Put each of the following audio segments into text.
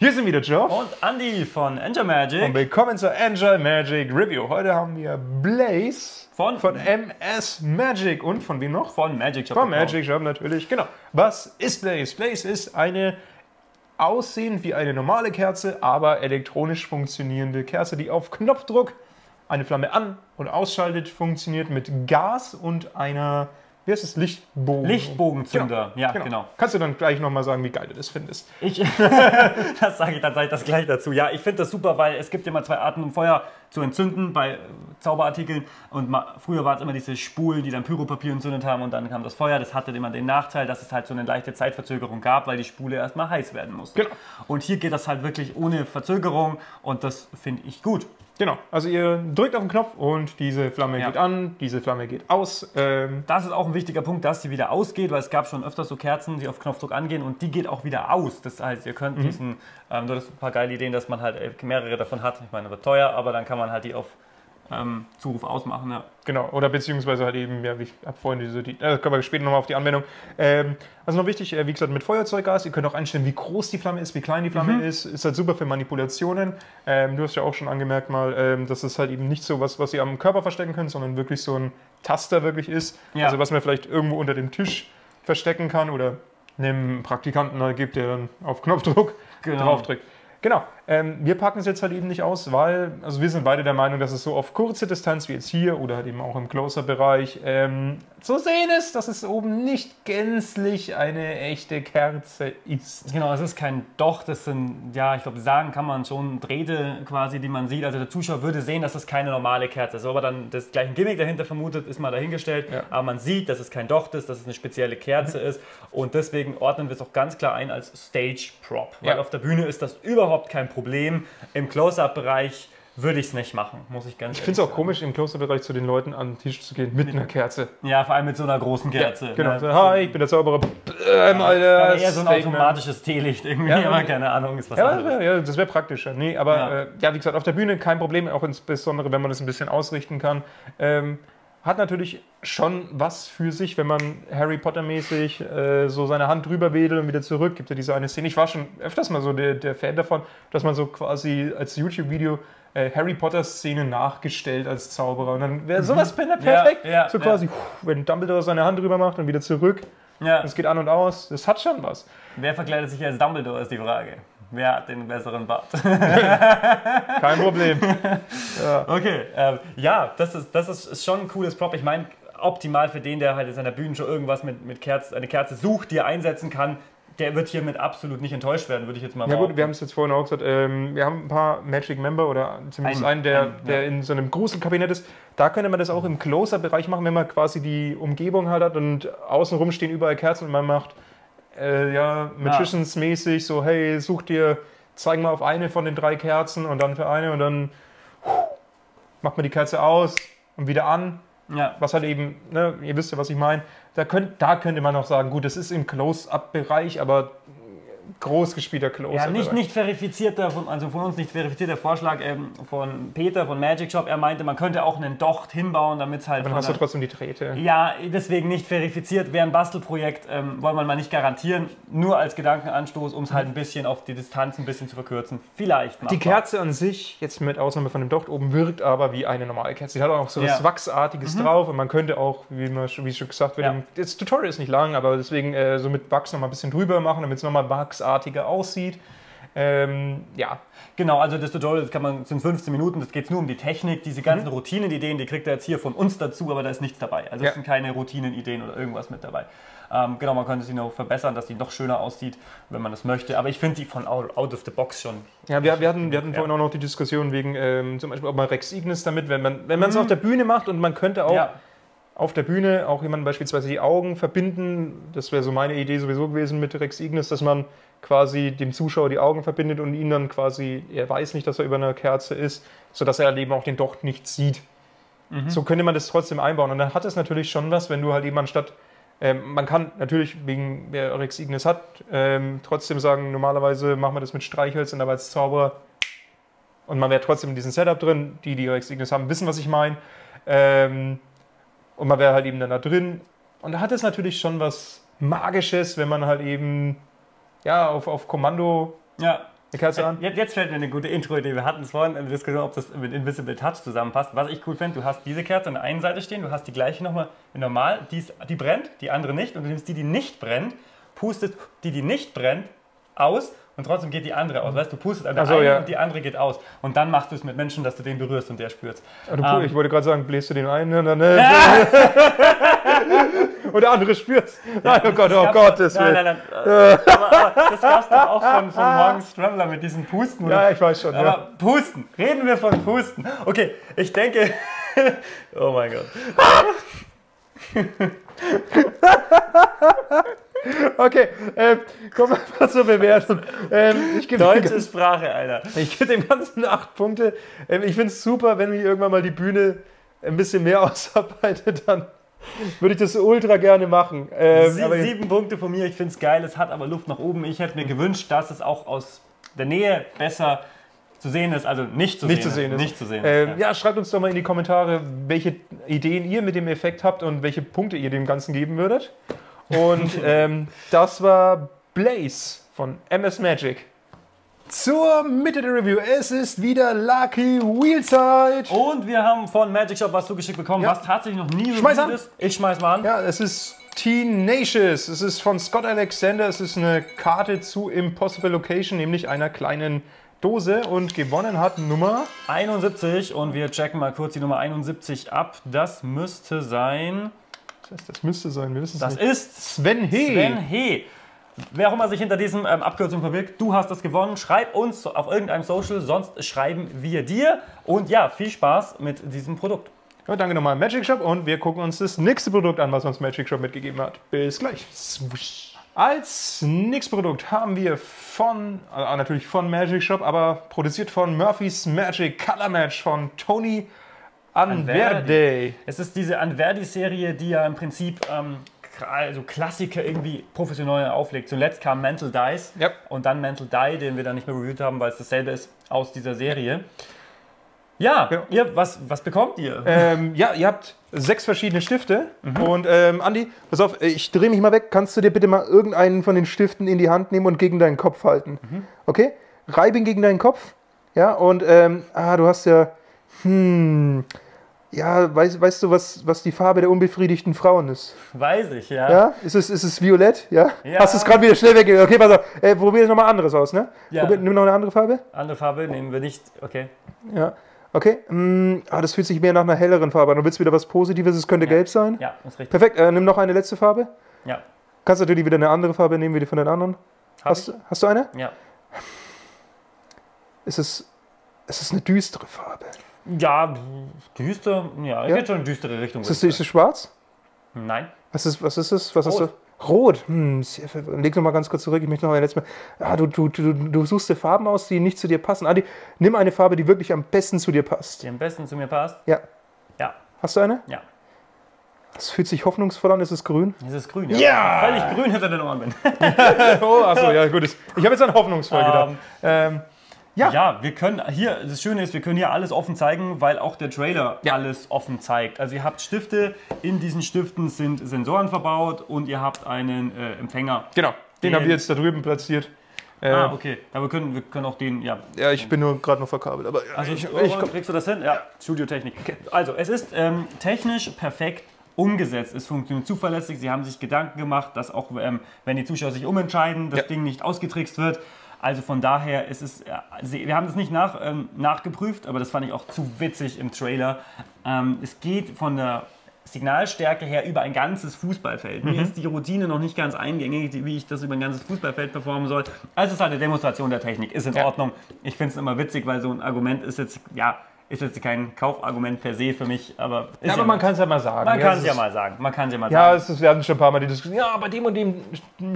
Hier sind wieder Joe. Und Andy von Angel Magic. Und willkommen zur Angel Magic Review. Heute haben wir Blaze Von- von MS Magic und von wem noch? Von Magic Shop. Von Magic Shop natürlich, genau. Was ist Blaze? Blaze ist eine aussehend wie eine normale Kerze, aber elektronisch funktionierende Kerze, die auf Knopfdruck eine Flamme an- und ausschaltet, funktioniert mit Gas und einer, wie heißt es, Lichtbogen. Lichtbogenzünder. Ja, genau. Kannst du dann gleich nochmal sagen, wie geil du das findest? Ich, das sage ich, dann sage ich das gleich dazu. Ja, ich finde das super, weil es gibt immer zwei Arten, um Feuer zu entzünden bei äh, Zauberartikeln. Und ma, früher war es immer diese Spulen, die dann Pyropapier entzündet haben und dann kam das Feuer. Das hatte immer den Nachteil, dass es halt so eine leichte Zeitverzögerung gab, weil die Spule erstmal heiß werden musste. Genau. Und hier geht das halt wirklich ohne Verzögerung und das finde ich gut. Genau, also ihr drückt auf den Knopf und diese Flamme Ja. geht an, diese Flamme geht aus. Ähm, Das ist auch ein wichtiger Punkt, dass sie wieder ausgeht, weil es gab schon öfters so Kerzen, die auf Knopfdruck angehen und die geht auch wieder aus. Das heißt, ihr Mhm. könnt diesen, ähm, du hast ein paar geile Ideen, dass man halt äh, mehrere davon hat. Ich meine, wird teuer, aber dann kann man halt die auf ähm, Zuruf ausmachen. Ja. Genau, oder beziehungsweise halt eben, ja, wie ich habe vorhin diese, die, äh, kommen wir später nochmal auf die Anwendung. Ähm, also noch wichtig, äh, wie gesagt, mit Feuerzeuggas, ihr könnt auch einstellen, wie groß die Flamme ist, wie klein die Flamme Mhm. ist. Ist halt super für Manipulationen. Ähm, du hast ja auch schon angemerkt mal, ähm, dass es halt eben nicht so was, was ihr am Körper verstecken könnt, sondern wirklich so ein Taster wirklich ist. Ja. Also was man vielleicht irgendwo unter dem Tisch verstecken kann oder einem Praktikanten halt gibt, der dann auf Knopfdruck Genau. draufdrückt. Genau, ähm, wir packen es jetzt halt eben nicht aus, weil, also wir sind beide der Meinung, dass es so auf kurze Distanz wie jetzt hier oder halt eben auch im Closer-Bereich ähm, zu sehen ist, dass es oben nicht gänzlich eine echte Kerze ist. Genau, es ist kein Doch, das sind, ja, ich glaube, sagen kann man schon Drähte quasi, die man sieht. Also der Zuschauer würde sehen, dass es keine normale Kerze ist. Aber dann das gleiche Gimmick dahinter vermutet, ist mal dahingestellt. Ja. Aber man sieht, dass es kein Docht ist, dass es eine spezielle Kerze ist. Und deswegen ordnen wir es auch ganz klar ein als Stage Prop. Weil Ja. auf der Bühne ist das überhaupt kein Problem. Im Close-Up-Bereich würde ich es nicht machen, muss ich ganz Ich finde es auch komisch, im Closer-Bereich zu den Leuten an den Tisch zu gehen mit einer Kerze. Ja, vor allem mit so einer großen Kerze. Genau, ne? hi, ich bin der Zauberer. Bäm, Alter, eher so ein automatisches Teelicht irgendwie, Ja, aber ja. keine Ahnung, ist was Ja, anderes. ja, ja, das wäre praktischer. Nee, aber Ja. ja. Äh, ja, wie gesagt, auf der Bühne kein Problem, auch insbesondere, wenn man das ein bisschen ausrichten kann. Ähm, hat natürlich schon was für sich, wenn man Harry Potter-mäßig äh, so seine Hand drüber wedelt und wieder zurück. Gibt ja diese eine Szene. Ich war schon öfters mal so der, der Fan davon, dass man so quasi als YouTube-Video äh, Harry Potter-Szene nachgestellt als Zauberer. Und dann wäre sowas mhm. perfekt. Ja, ja, so ja. quasi, wenn Dumbledore seine Hand drüber macht und wieder zurück. Ja. Es geht an und aus. Das hat schon was. Wer verkleidet sich als Dumbledore, ist die Frage. Wer hat den besseren Bart? Kein Problem. Okay, ähm, ja, das ist, das ist schon ein cooles Prop. Ich meine, optimal für den, der halt in seiner Bühnenshow irgendwas mit, mit Kerze, eine Kerze sucht, die er einsetzen kann, der wird hiermit absolut nicht enttäuscht werden, würde ich jetzt mal Ja gut, wir haben es jetzt vorhin auch gesagt, ähm, wir haben ein paar Magic Member oder zumindest Ein- einen, der, ein, der ja. in so einem Gruselkabinett ist. Da könnte man das auch im Closer-Bereich machen, wenn man quasi die Umgebung halt hat und außenrum stehen überall Kerzen und man macht äh, ja, Magicians-mäßig so, hey, such dir, zeig mal auf eine von den drei Kerzen und dann für eine und dann macht man die Kerze aus und wieder an. Ja. Was halt eben, ne, ihr wisst ja, was ich meine. Da, könnt, da könnte man auch sagen, gut, das ist im Close-Up-Bereich, aber groß gespielter Close-Up. Ja, nicht, nicht verifizierter, von, also von uns nicht verifizierter Vorschlag ähm, von Peter von Magic Shop. Er meinte, man könnte auch einen Docht hinbauen, damit es halt. Dann von hast du trotzdem die Drähte. Ja, deswegen nicht verifiziert. Wäre ein Bastelprojekt, ähm, wollen wir mal nicht garantieren. Nur als Gedankenanstoß, um es halt ein bisschen auf die Distanz ein bisschen zu verkürzen. Vielleicht mal. Die Kerze an sich, jetzt mit Ausnahme von dem Docht oben, wirkt aber wie eine normale Kerze. Die hat auch so was Ja. Mhm. Wachsartiges drauf und man könnte auch, wie, man, schon- wie schon gesagt wird, Ja. das Tutorial ist nicht lang, aber deswegen äh, so mit Wachs noch mal ein bisschen drüber machen, damit es nochmal wachsartiger aussieht. Ähm, ja, Genau, also das Tutorial das kann man, sind 15 Minuten, das geht nur um die Technik. Diese ganzen Routinen-Ideen, die kriegt er jetzt hier von uns dazu, aber da ist nichts dabei. Also Ja. es sind keine Routinen-Ideen oder irgendwas mit dabei. Ähm, genau, man könnte sie noch verbessern, dass die noch schöner aussieht, wenn man das möchte. Aber ich finde die von out, out of the box schon. Ja, wir, wir hatten, wir hatten Ja. vorhin auch noch die Diskussion wegen ähm, zum Beispiel, ob man Rex Ignis damit, wenn man wenn man es auf der Bühne macht und man könnte auch Mhm. Ja. Auf der Bühne auch jemanden beispielsweise die Augen verbinden. Das wäre so meine Idee sowieso gewesen mit Rex Ignis, dass man quasi dem Zuschauer die Augen verbindet und ihn dann quasi, er weiß nicht, dass er über einer Kerze ist, sodass er halt eben auch den Docht nicht sieht. So könnte man das trotzdem einbauen. Und dann hat es natürlich schon was, wenn du halt eben anstatt ähm, man kann natürlich, wegen wer Rex Ignis hat, ähm, trotzdem sagen, normalerweise machen wir das mit Streichhölzern, aber als Zauberer und man wäre trotzdem in diesem Setup drin. Die, die Rex Ignis haben, wissen, was ich meine. Ähm, und man wäre halt eben dann da drin. Und da hat es natürlich schon was Magisches, wenn man halt eben ja, auf, auf Kommando Ja, Eine Kerze an. Jetzt, jetzt fällt mir eine gute Intro-Idee. Wir hatten es vorhin in der Diskussion, ob das mit Invisible Touch zusammenpasst. Was ich cool finde, du hast diese Kerze an der einen Seite stehen, du hast die gleiche nochmal normal, die, ist, die brennt, die andere nicht. Und du nimmst die, die nicht brennt, pustest die, die nicht brennt, aus und trotzdem geht die andere aus. Weißt du, pustest an der so, einen ja. und die andere geht aus. Und dann machst du es mit Menschen, dass du den berührst und der spürt Ah, du, Ähm. ich wollte gerade sagen, bläst du den ein und dann. Äh, und der andere spürt's. Nein, oh Gott, oh Gott, das Nein, nein, nein. aber, aber das gab's doch auch von, von Morgens Traveler mit diesen Pusten. Ja, ich weiß schon. Aber Ja. Pusten, reden wir von Pusten. Okay, ich denke. oh mein Gott. Okay, ähm, kommen wir mal zur Bewertung. Ähm, ich gebe Deutsche Sprache, Alter. ich gebe dem Ganzen acht Punkte. Ähm, ich finde es super, wenn wir irgendwann mal die Bühne ein bisschen mehr ausarbeitet, dann würde ich das ultra gerne machen. Ähm, Sie, sieben Punkte von mir, ich finde es geil, es hat aber Luft nach oben. Ich hätte mir gewünscht, dass es auch aus der Nähe besser zu sehen ist, also nicht zu nicht sehen zu sehen ist. Nicht zu sehen Ähm, ist, ja. schreibt uns doch mal in die Kommentare, welche Ideen ihr mit dem Effekt habt und welche Punkte ihr dem Ganzen geben würdet. Und ähm, das war Blaze von MS Magic. Zur Mitte der Review. Es ist wieder Lucky Wheelzeit. Und wir haben von Magic Shop was zugeschickt bekommen, Ja. was tatsächlich noch nie Schmeiß an. ist. Ich schmeiß mal an. Ja, es ist Tenacious. Es ist von Scott Alexander. Es ist eine Karte zu Impossible Location, nämlich einer kleinen Dose. Und gewonnen hat Nummer 71 und wir checken mal kurz die Nummer 71 ab. Das müsste sein. Das, das müsste sein, wir wissen es Das nicht. ist Sven He. Sven He. Wer auch immer sich hinter diesem ähm, Abkürzung verbirgt, du hast das gewonnen. Schreib uns auf irgendeinem Social, sonst schreiben wir dir. Und ja, viel Spaß mit diesem Produkt. Ja, danke nochmal Magic Shop und wir gucken uns das nächste Produkt an, was uns Magic Shop mitgegeben hat. Bis gleich. Swoosh. Als nächstes Produkt haben wir von, äh, natürlich von Magic Shop, aber produziert von Murphy's Magic Color Match von Tony Anverde. Es ist diese Anverdi-Serie, die ja im Prinzip ähm, also Klassiker irgendwie professionell auflegt. Zuletzt kam Mental Dice Ja. und dann Mental Die, den wir dann nicht mehr reviewed haben, weil es dasselbe ist aus dieser Serie. Ja, Ja. Ihr, was, was bekommt ihr? Ähm, ja, ihr habt sechs verschiedene Stifte. Und ähm, Andi, pass auf, ich drehe mich mal weg. Kannst du dir bitte mal irgendeinen von den Stiften in die Hand nehmen und gegen deinen Kopf halten? Okay? Reib ihn gegen deinen Kopf. Ja, und ähm, ah, du hast ja. Hm. Ja, weißt, weißt du, was, was die Farbe der unbefriedigten Frauen ist? Weiß ich, ja. Ja? Ist es, ist es violett? Ja? Ja. Hast du es gerade wieder schnell weggegeben? Okay, pass auf. Äh, probier nochmal anderes aus, ne? Ja. Probier, nimm noch eine andere Farbe. Andere Farbe nehmen wir nicht. Okay. Ja. Okay. Mm, ah, das fühlt sich mehr nach einer helleren Farbe an. Du willst wieder was Positives, es könnte gelb sein. Ja, ist richtig. Perfekt, äh, nimm noch eine letzte Farbe. Ja. Kannst natürlich wieder eine andere Farbe nehmen, wie die von den anderen. Hab Hast, hast du eine? Ja. Es ist, es ist eine düstere Farbe. Ja, düster. Ja, Ja? geht schon in düstere Richtung. Ist es, ist es schwarz? Nein. Was ist, was ist es? Was hast Rot. du? Rot. Hm, sehr ver- leg noch mal ganz kurz zurück. Ich möchte noch ein letztes Mal. Ah, du, du, du, du suchst dir Farben aus, die nicht zu dir passen. Adi, nimm eine Farbe, die wirklich am besten zu dir passt. Die am besten zu mir passt. Ja. Ja. Hast du eine? Ja. Das fühlt sich hoffnungsvoll an. Ist es grün? Es ist grün. Ja! Völlig grün hinter den Ohren bin. oh, achso, ja, gut. Ich habe jetzt an hoffnungsvoll gedacht. Ähm, Ja. Ja, wir können hier, das Schöne ist, wir können hier alles offen zeigen, weil auch der Trailer Ja. alles offen zeigt. Also ihr habt Stifte, in diesen Stiften sind Sensoren verbaut und ihr habt einen äh, Empfänger. genau. Den Den- haben wir jetzt da drüben platziert. Äh, Ah, okay. Ja, wir können, wir können auch den, ja. Ja, ich bin nur gerade noch verkabelt. Aber Also ich, ich, ich komm, kriegst du das hin? Ja, Studiotechnik. Also es ist ähm, technisch perfekt umgesetzt. Es funktioniert zuverlässig. Sie haben sich Gedanken gemacht, dass auch, ähm, wenn die Zuschauer sich umentscheiden, das Ja. Ding nicht ausgetrickst wird. Also von daher ist es, wir haben das nicht nach, ähm, nachgeprüft, aber das fand ich auch zu witzig im Trailer. Ähm, es geht von der Signalstärke her über ein ganzes Fußballfeld. Mir ist die Routine noch nicht ganz eingängig, wie ich das über ein ganzes Fußballfeld performen soll. Also es ist halt eine Demonstration der Technik, ist in Ja. Ordnung. Ich finde es immer witzig, weil so ein Argument ist jetzt, ja, ist jetzt kein Kaufargument per se für mich, aber ja, aber man kann es ja mal sagen. man ja, kann es ja mal sagen. Man kann es ja mal Ja, sagen. ist, wir hatten schon ein paar Mal die Diskussion. Ja, bei dem und dem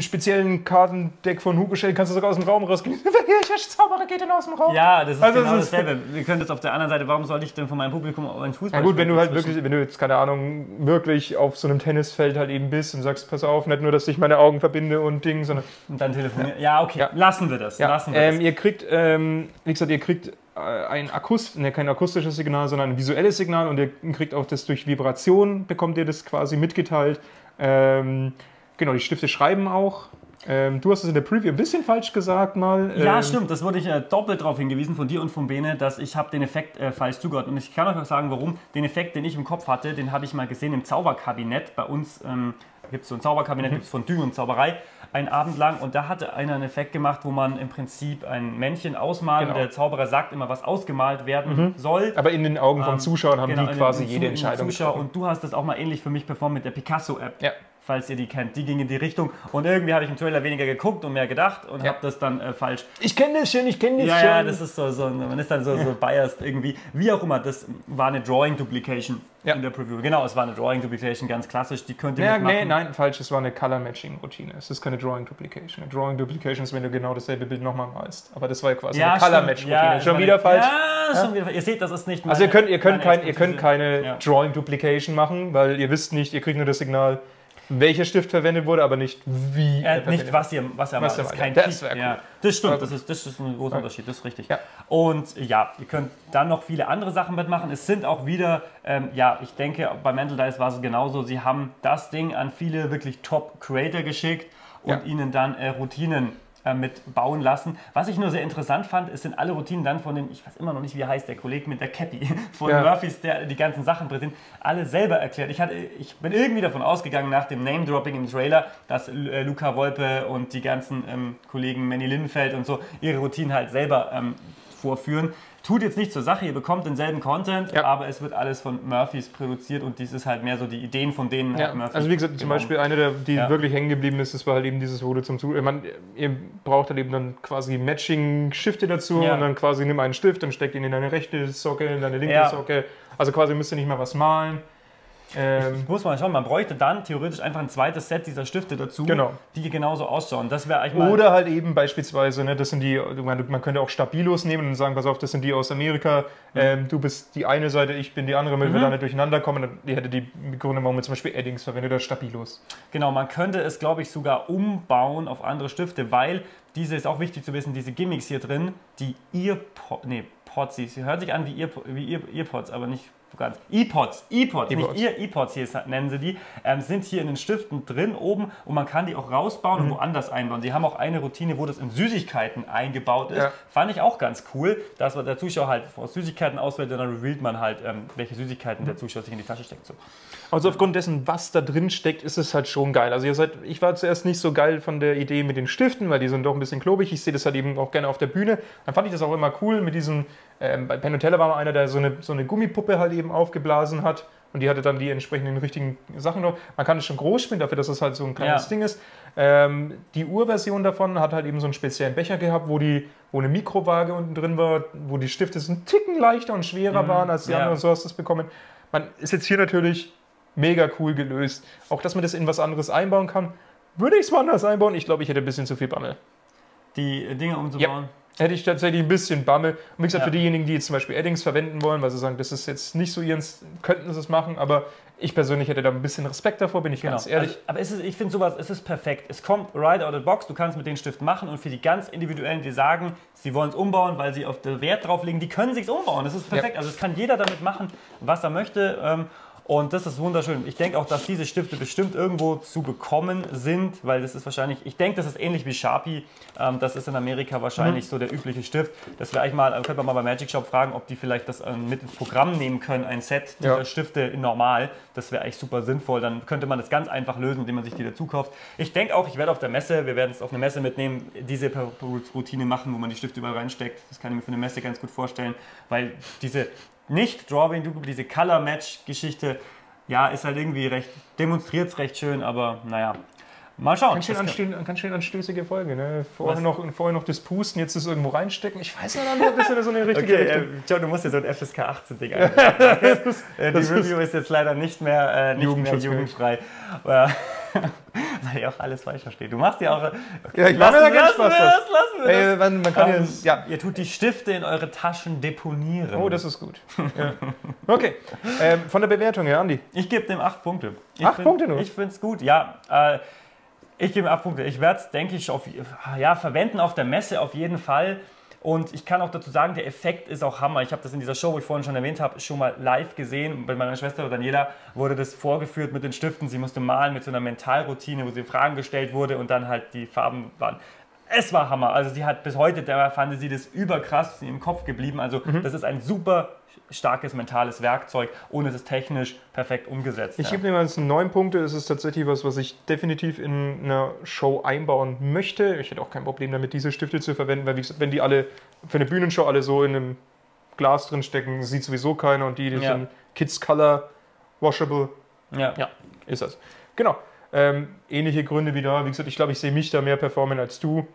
speziellen Kartendeck von Hugo-Shell kannst du sogar aus dem Raum rausgehen. Welcher Zauberer geht denn aus dem Raum? Ja, das ist Also genau ist- dasselbe. Wir können das auf der anderen Seite, warum soll ich denn von meinem Publikum auf ein Fußball Na gut, wenn du halt wirklich, wenn du jetzt, keine Ahnung, wirklich auf so einem Tennisfeld halt eben bist und sagst, pass auf, nicht nur, dass ich meine Augen verbinde und Ding, sondern. Und dann telefonieren. Ja, okay, Ja. lassen wir das. Ja, lassen wir ähm, das. ihr kriegt, ähm, wie gesagt, ihr kriegt ein Akust, ne, kein akustisches Signal, sondern ein visuelles Signal und ihr kriegt auch das durch Vibration, bekommt ihr das quasi mitgeteilt. Ähm, genau, die Stifte schreiben auch. Ähm, du hast es in der Preview ein bisschen falsch gesagt mal. Ja, Ähm, stimmt. Das wurde ich äh, doppelt darauf hingewiesen von dir und von Bene, dass ich habe den Effekt äh, falsch zugehört. Und ich kann euch auch sagen, warum. Den Effekt, den ich im Kopf hatte, den habe ich mal gesehen im Zauberkabinett. Bei uns ähm, gibt es so ein Zauberkabinett, Mhm. gibt es Fondue und Zauberei, einen Abend lang. Und da hatte einer einen Effekt gemacht, wo man im Prinzip ein Männchen ausmalt Genau. und der Zauberer sagt immer, was ausgemalt werden soll. Aber in den Augen vom Ähm, Zuschauer haben genau, die quasi jede Entscheidung Zuschauer. getroffen. Und du hast das auch mal ähnlich für mich performt mit der Picasso-App. Ja. Falls ihr die kennt, die ging in die Richtung. Und irgendwie habe ich im Trailer weniger geguckt und mehr gedacht und Ja. habe das dann äh, falsch Ich kenne das schon, ich kenne das ja, schon. ja, das ist so, so man ist dann so, so biased irgendwie. Wie auch immer, das war eine Drawing Duplication Ja. in der Preview. Genau, es war eine Drawing Duplication, ganz klassisch. Die könnt ihr Ja, mitmachen. nee, nein, falsch. Es war eine Color Matching Routine. Es ist keine Drawing Duplication. Eine Drawing Duplication ist, wenn du genau dasselbe Bild nochmal malst. Aber das war ja quasi Ja, eine Color stimmt. Match Routine. Schon wieder falsch. Ja, schon wieder. Ihr seht, das ist nicht Also ihr meine- könnt, ihr könnt, meine kein, ihr könnt keine Ja. Drawing Duplication machen, weil ihr wisst nicht, ihr kriegt nur das Signal, welcher Stift verwendet wurde, aber nicht wie. Äh, er nicht, verwendet was ihr, was ihr Was macht. Das ist kein Das cool. ja, das stimmt, das ist, das ist ein großer Unterschied, das ist richtig. Ja. Und ja, ihr könnt dann noch viele andere Sachen mitmachen. Es sind auch wieder, ähm, ja, ich denke, bei Mental Dice war es genauso. Sie haben das Ding an viele wirklich Top-Creator geschickt und Ja. ihnen dann äh, Routinen äh, mit bauen lassen. Was ich nur sehr interessant fand, es sind alle Routinen dann von dem, ich weiß immer noch nicht, wie heißt, der Kollege mit der Cappy, von Ja. Murphys, der die ganzen Sachen präsentiert, alle selber erklärt. Ich, hatte, ich bin irgendwie davon ausgegangen, nach dem Name-Dropping im Trailer, dass äh, Luca Wolpe und die ganzen ähm, Kollegen Manny Lindenfeld und so ihre Routinen halt selber ähm, vorführen. Tut jetzt nicht zur Sache, ihr bekommt denselben Content, Ja. aber es wird alles von Murphys produziert und dies ist halt mehr so die Ideen von denen. Ja, hat Murphy also wie gesagt, zum genommen. Beispiel eine, der, die Ja. wirklich hängen geblieben ist, das war halt eben dieses, wo du zum Zu... Ich meine, ihr braucht halt eben dann quasi Matching-Stifte dazu und dann quasi nimm einen Stift und steck ihn in deine rechte Socke, in deine linke. Socke. Also quasi müsst ihr nicht mal was malen. Ähm, Muss man schauen, man bräuchte dann theoretisch einfach ein zweites Set dieser Stifte dazu, Genau. die genauso ausschauen. Das wäre eigentlich mal. Oder halt eben beispielsweise, ne, das sind die, man, man könnte auch Stabilos nehmen und sagen, pass auf, das sind die aus Amerika, ähm, du bist die eine Seite, ich bin die andere, damit wir da nicht durcheinander kommen. Dann die hätte die Gründe, warum man zum Beispiel Eddings verwendet oder Stabilos. Genau, man könnte es, glaube ich, sogar umbauen auf andere Stifte, weil diese ist auch wichtig zu wissen, diese Gimmicks hier drin, die Earpods, nee, sie hören sich an wie, Ear, wie Ear, Earpods, aber nicht so ganz. E-Pods, E-Pods, nicht E-Pods. Ear, E-Pods hier nennen sie die, ähm, sind hier in den Stiften drin oben und man kann die auch rausbauen Mhm. und woanders einbauen. Sie haben auch eine Routine, wo das in Süßigkeiten eingebaut ist. Ja. Fand ich auch ganz cool, dass der Zuschauer halt aus Süßigkeiten auswählt und dann revealt man halt, ähm, welche Süßigkeiten der Zuschauer sich in die Tasche steckt. So. Also aufgrund dessen, was da drin steckt, ist es halt schon geil. Also ihr seid, ich war zuerst nicht so geil von der Idee mit den Stiften, weil die sind doch ein bisschen klobig. Ich sehe das halt eben auch gerne auf der Bühne. Dann fand ich das auch immer cool mit diesen, ähm, bei Penn Teller war mal einer, der so eine, so eine Gummipuppe halt eben aufgeblasen hat. Und die hatte dann die entsprechenden richtigen Sachen noch. Man kann es schon groß spielen, dafür, dass es halt so ein kleines Ja. Ding ist. Ähm, die Urversion davon hat halt eben so einen speziellen Becher gehabt, wo, die, wo eine Mikrowaage unten drin war, wo die Stifte so einen Ticken leichter und schwerer waren als die ja. anderen. So hast du es bekommen. Man ist jetzt hier natürlich mega cool gelöst. Auch, dass man das in was anderes einbauen kann. Würde ich es mal anders einbauen? Ich glaube, ich hätte ein bisschen zu viel Bammel. Die äh, Dinge umzubauen. Hätte ich tatsächlich ein bisschen Bammel. Und wie gesagt, Ja. für diejenigen, die jetzt zum Beispiel Eddings verwenden wollen, weil sie sagen, das ist jetzt nicht so ihrens, könnten sie es machen, aber ich persönlich hätte da ein bisschen Respekt davor, bin ich ganz ehrlich. Also, aber es ist, ich finde sowas, es ist perfekt. Es kommt right out of the box, du kannst mit den Stift machen und für die ganz individuellen, die sagen, sie wollen es umbauen, weil sie auf den Wert drauf legen, die können sich umbauen. Das ist perfekt. Also es kann jeder damit machen, was er möchte. ähm, Und das ist wunderschön. Ich denke auch, dass diese Stifte bestimmt irgendwo zu bekommen sind, weil das ist wahrscheinlich, ich denke, das ist ähnlich wie Sharpie. Ähm, das ist in Amerika wahrscheinlich so der übliche Stift. Das wäre eigentlich mal, könnte man mal bei Magic Shop fragen, ob die vielleicht das ähm, mit ins Programm nehmen können, ein Set dieser Ja. Stifte in normal. Das wäre eigentlich super sinnvoll. Dann könnte man das ganz einfach lösen, indem man sich die dazu kauft. Ich denke auch, ich werde auf der Messe, wir werden es auf eine Messe mitnehmen, diese Routine machen, wo man die Stifte überall reinsteckt. Das kann ich mir für eine Messe ganz gut vorstellen, weil diese nicht Drawing, diese Color Match Geschichte, ja, ist halt irgendwie recht, demonstriert es recht schön, aber naja. Mal schauen. Ganz schön, Das anstehen, ganz schön anstößige Folge. Ne? Vorher, Was? noch, vorher noch das Pusten, jetzt das irgendwo reinstecken. Ich weiß ja nicht, das ist so eine richtige Okay, Richtung. äh, Joe, du musst dir so ein FSK 18 Ding einbauen. Okay? Äh, Die das ist- Review ist jetzt leider nicht mehr, äh, nicht mehr jugendfrei. Weil ihr auch alles falsch versteht. Du machst ja auch. Ja, ich mache mir da keinen lassen Spaß. wir das, lassen wir das. Ey, man, man kann jetzt, ja, Ihr tut die Stifte in eure Taschen deponieren. Oh, das ist gut. Ja. Okay, ähm, von der Bewertung her, Andi. ich gebe dem 8 Punkte. Ich Acht find- Punkte nur? Ich finde es gut, ja. Äh, ich gebe ihm 8 Punkte. Ich werde es, denke ich, auf, ja, verwenden auf der Messe auf jeden Fall. Und ich kann auch dazu sagen, der Effekt ist auch Hammer. Ich habe das in dieser Show, wo ich vorhin schon erwähnt habe, schon mal live gesehen. Bei meiner Schwester Daniela wurde das vorgeführt mit den Stiften. Sie musste malen mit so einer Mentalroutine, wo sie Fragen gestellt wurde und dann halt die Farben waren. Es war Hammer. Also sie hat bis heute, da fand sie das überkrass im Kopf geblieben. Also Mhm. das ist ein super starkes mentales Werkzeug und es ist technisch perfekt umgesetzt. Ich ja. gebe dem ganzen neun Punkte. Es ist tatsächlich was, was ich definitiv in einer Show einbauen möchte. Ich hätte auch kein Problem damit, diese Stifte zu verwenden, weil wie gesagt, wenn die alle für eine Bühnenshow alle so in einem Glas drin stecken, sieht sowieso keiner und die, die Ja. sind Kids Color, Washable, ja. ja, ist das. Genau. Ähm, ähnliche Gründe wie da. Wie gesagt, ich glaube, ich sehe mich da mehr performen als du.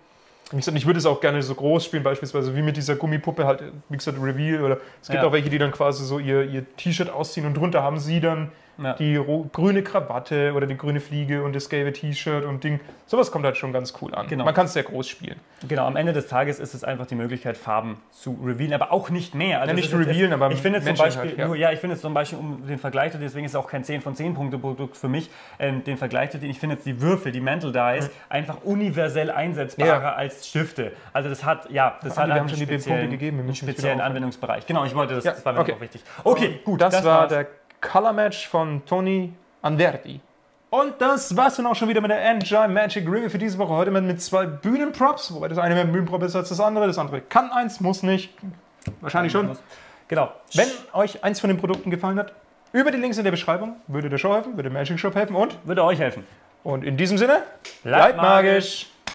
Wie gesagt, ich würde es auch gerne so groß spielen, beispielsweise wie mit dieser Gummipuppe halt, wie gesagt, Reveal. Oder es gibt Ja. auch welche, die dann quasi so ihr, ihr T-Shirt ausziehen und drunter haben sie dann Ja. die grüne Krawatte oder die grüne Fliege und das gelbe T-Shirt und Ding. Sowas kommt halt schon ganz cool an. Genau. Man kann es sehr groß spielen. Genau, am Ende des Tages ist es einfach die Möglichkeit, Farben zu revealen, aber auch nicht mehr. Also Ja, nicht revealen, aber ich finde zum Menschen Beispiel, halt, ja. nur, ja, ich finde jetzt zum Beispiel, um den Vergleich zu deswegen ist es auch kein 10 von 10 Punkte Produkt für mich, ähm, den Vergleich zu ziehen, ich finde jetzt die Würfel, die Mental Dice, einfach universell einsetzbarer Ja. als Stifte. Also das hat, ja, das Andi, hat einen haben schon die Punkte speziellen, gegeben, einen speziellen. Anwendungsbereich. Genau, ich wollte das, das war mir okay. auch wichtig. Okay, gut, Das, war war's. der Color Match von Tony Anderti. Und das war's dann auch schon wieder mit der Engine Magic Review für diese Woche. Heute mit, mit zwei Bühnenprops, wobei das eine mehr Bühnenprop ist als das andere. Das andere kann eins, muss nicht. Wahrscheinlich schon. Genau. Wenn euch eins von den Produkten gefallen hat, über die Links in der Beschreibung würde der Show helfen, würde Magic Shop helfen und, Würde euch helfen. und in diesem Sinne, Bleibt magisch.